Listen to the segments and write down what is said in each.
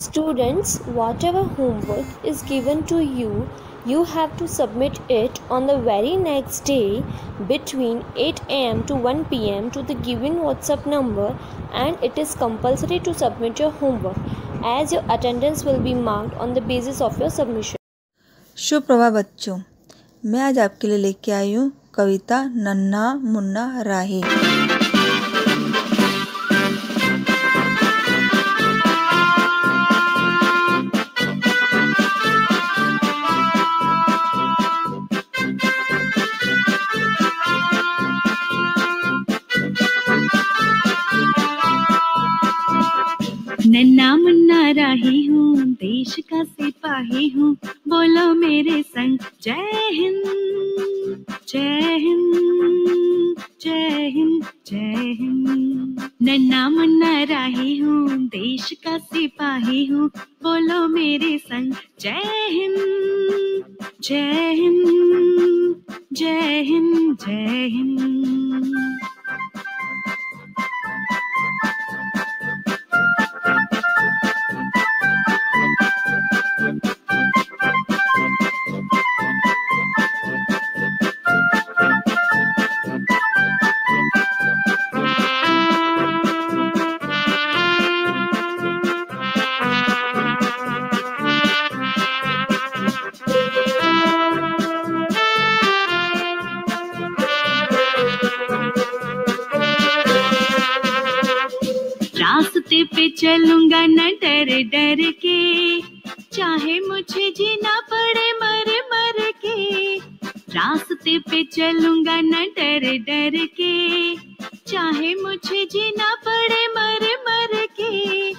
Students, whatever homework is given to you, you have to submit it on the very next day between 8 am to 1 pm to the given WhatsApp number and it is compulsory to submit your homework as your attendance will be marked on the basis of your submission. सुप्रभात बच्चों मैं आज आपके लिए लेके आई हूँ कविता नन्हा मुन्ना राही नन्ना मुन्ना राही हूँ, देश का सिपाही हूँ। बोलो मेरे संग, जय हिंद जय हिंद जय हिंद जय हिंद। नन्ना मुन्ना राही हूँ, देश का सिपाही हूँ। बोलो मेरे संग, जय हिंद जय हिंद जय हिंद जय हिंद। चलूँगा न डर डर के। चाहे मुझे जीना पड़े मर मर के। रास्ते पे चलूँगा न डर डर के। चाहे मुझे जीना पड़े मर मर के।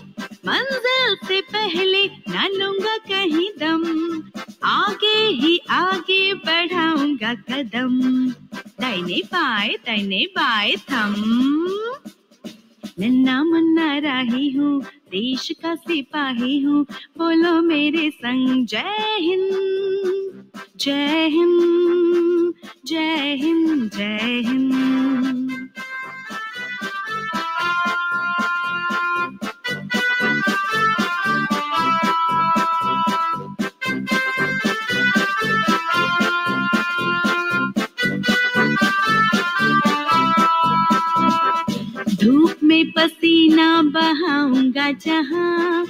मंजिल से पहले न लूँगा कहीं दम। आगे ही आगे बढ़ाऊँगा कदम। दाहिने बाएँ दाहिने बाएँ थम। नन्ना मुन्ना राही हूँ, देश का सिपाही हूँ। बोलो मेरे संग, जय हिंद जय हिंद जय हिंद जय हिंद। में पसीना बहाऊँगा जहाँ।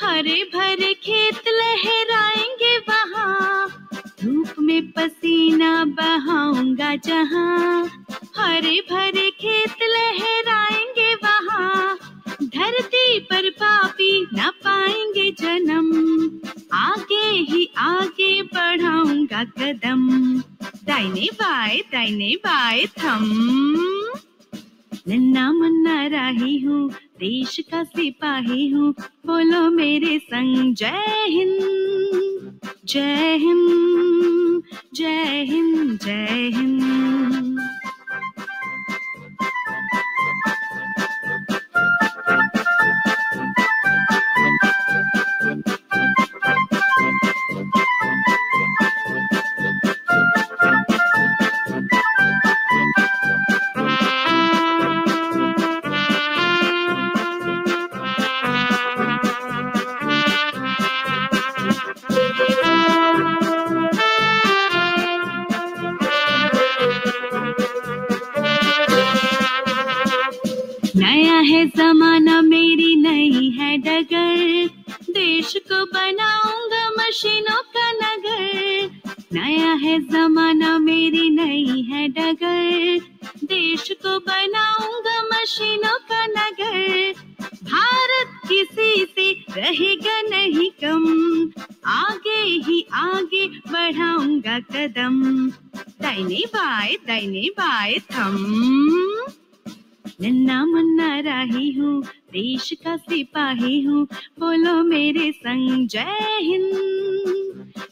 हरे भरे खेत लहराएँगे वहाँ। धूप में पसीना बहाऊँगा जहाँ। हरे भरे खेत लहराएँगे वहाँ। धरती पर पापी न पाएँगे जन्म। आगे ही आगे बढ़ाऊँगा कदम। दाहिने बाएँ दाहिने बाएँ, थम। नन्ना मुन्ना राही हूँ, देश का सिपाही हूँ। बोलो मेरे संग, जय हिंद जय हिंद जय हिंद जय हिंद। जमाना मेरी नई है डगर। देश को बनाऊँगा मशीनों का नगर। नया है जमाना मेरी नई है डगर। देश को बनाऊँगा मशीनों का नगर। भारत किसी से रहेगा नहीं कम। आगे ही आगे बढ़ाऊँगा कदम। दाहिने बाएँ दाहिने बाएँ, थम। नन्ना मुन्ना राही हूँ, देश का सिपाही हूँ। बोलो मेरे संग, जय हिंद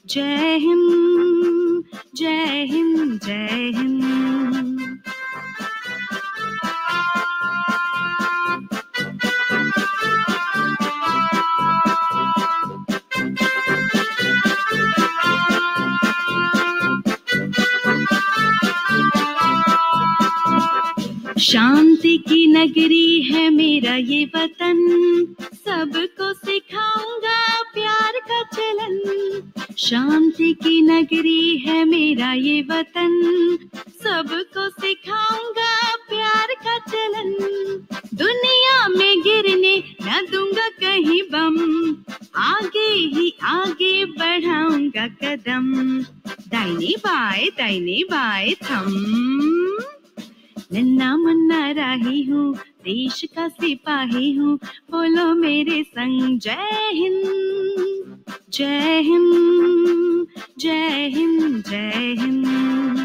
जय हिंद जय हिंद जय हिंद। शांति की नगरी है मेरा ये वतन। सबको सिखाऊँगा प्यार का चलन। शांति की नगरी है मेरा ये वतन। सबको सिखाऊँगा प्यार का चलन। दुनिया में गिरने न दूँगा कहीं बम। आगे ही आगे बढ़ाऊँगा कदम। दाहिने बाएँ दाहिने बाएँ, थम। नन्ना मुन्ना राही हूँ, देश का सिपाही हूँ, बोलो मेरे संग जय हिंद जय हिंद जय हिंद जय हिंद।